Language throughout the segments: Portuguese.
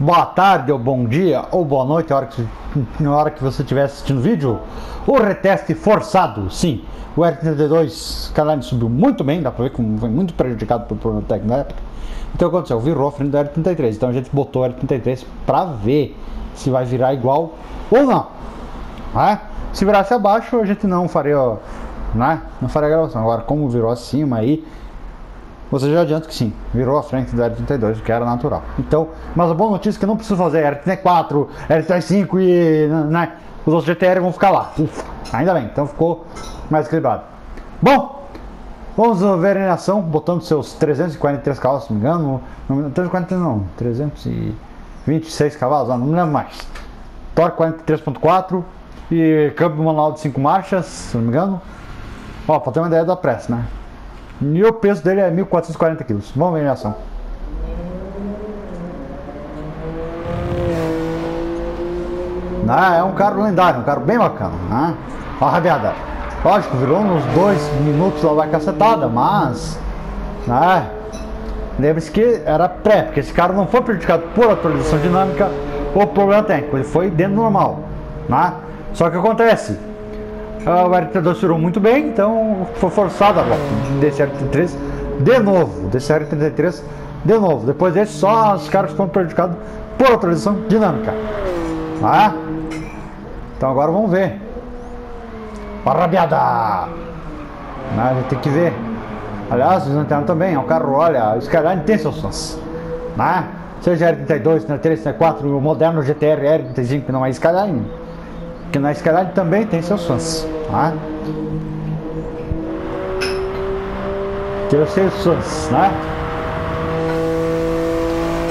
boa tarde, ou bom dia, ou boa noite, hora que, na hora que você estiver assistindo o vídeo. O reteste forçado, sim. O R32 Skyline subiu muito bem, dá pra ver como foi muito prejudicado pelo problema técnico na época. Então o que aconteceu? Virou a frente do R33. Então a gente botou o R33 pra ver se vai virar igual ou não. Né? Se virasse abaixo, a gente não faria, né? Não faria gravação. Agora, como virou acima aí, você já adianta que sim, virou a frente do R32, o que era natural. Então, mas a boa notícia é que não precisa fazer R34, R35 e. Né? Os outros GTR vão ficar lá. Ufa, ainda bem, então ficou mais equilibrado. Bom, vamos ver em ação, botando seus 343 cavalos, se não me engano. Não, 343 não, 326 cavalos, não, não me lembro mais. Torque 43.4 e câmbio manual de 5 marchas, se não me engano. Ó, pra ter uma ideia da pressa, né? E o peso dele é 1440 kg. Vamos ver em ação. Ah, é um carro lendário, um carro bem bacana, né? Ó, rabiada. Lógico, virou nos dois minutos lá da cacetada, mas. Né? Lembre-se que era pré, porque esse carro não foi prejudicado por atualização dinâmica ou problema técnico, ele foi dentro do normal. Né? Só que acontece, o RT2 virou muito bem, então foi forçado a volta desse RT3 de novo, desse R33 de novo. Depois desse, só os caras foram prejudicados por atualização dinâmica. Tá? Então agora vamos ver. Parabiada! Né? A gente tem que ver. Aliás, os antenas também, é um carro, olha, o Skyline tem seus fãs. Seja R32, R3, R4, o moderno GTR R35 não é Skyline. Que na Skyline também tem seus fãs. Tá? Tem os seus fãs, né?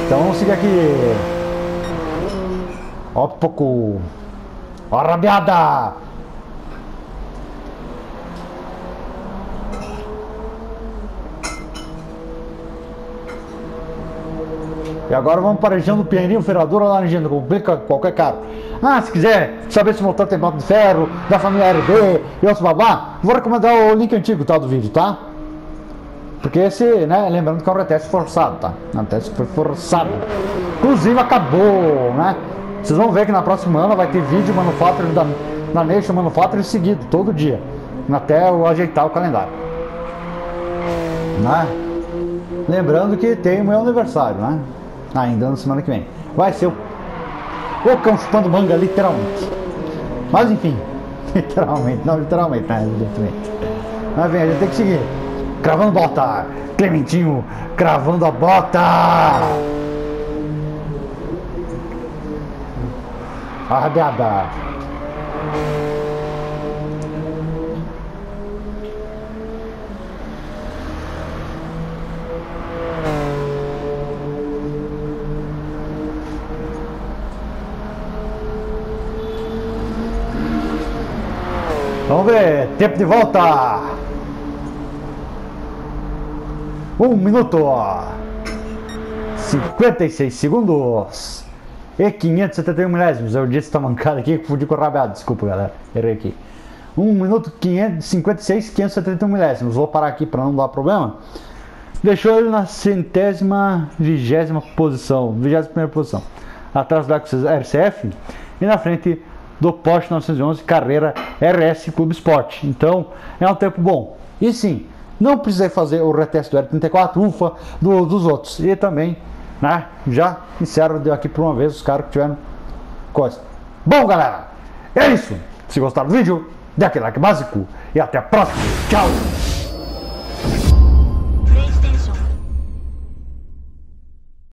Então vamos seguir aqui. Ó, pouco. Ó, rabiada! E agora vamos para a região do Pinheirinho, Ferradura, Laranjinha, complica qualquer carro. Ah, se quiser saber se o motor tem bloco de ferro, da família RB e outros babá, vou recomendar o link antigo tá, do vídeo, tá? Porque esse, né, lembrando que é um reteste forçado, tá? O teste foi forçado. Inclusive acabou, né? Vocês vão ver que na próxima ano vai ter vídeo Manufacturing da, da Nation Manufacturing seguido, todo dia. Até eu ajeitar o calendário. Né? Lembrando que tem o meu aniversário, né? Ainda na semana que vem. Vai ser o, o cão chupando manga, literalmente. Mas enfim, literalmente, não literalmente, né? Evidentemente. Mas vem, a gente tem que seguir. Cravando bota! Clementinho cravando a bota! Arrabiada! Vamos ver, tempo de volta! Um minuto, 56 segundos e 571 milésimos. Eu disse essa mancada aqui, fudi com o rabiado, desculpa galera, errei aqui. 1 minuto 556, 571 milésimos. Vou parar aqui para não dar problema. Deixou ele na centésima, vigésima posição, vigésima primeira posição, atrás do RCF e na frente do Porsche 911 Carreira RS Clube Sport. Então é um tempo bom. E sim, não precisei fazer o reteste do R34, ufa, do, dos outros. E também, né, já encerro aqui por uma vez os caras que tiveram coisa. Bom, galera, é isso. Se gostaram do vídeo, dê aquele like básico e até a próxima. Tchau!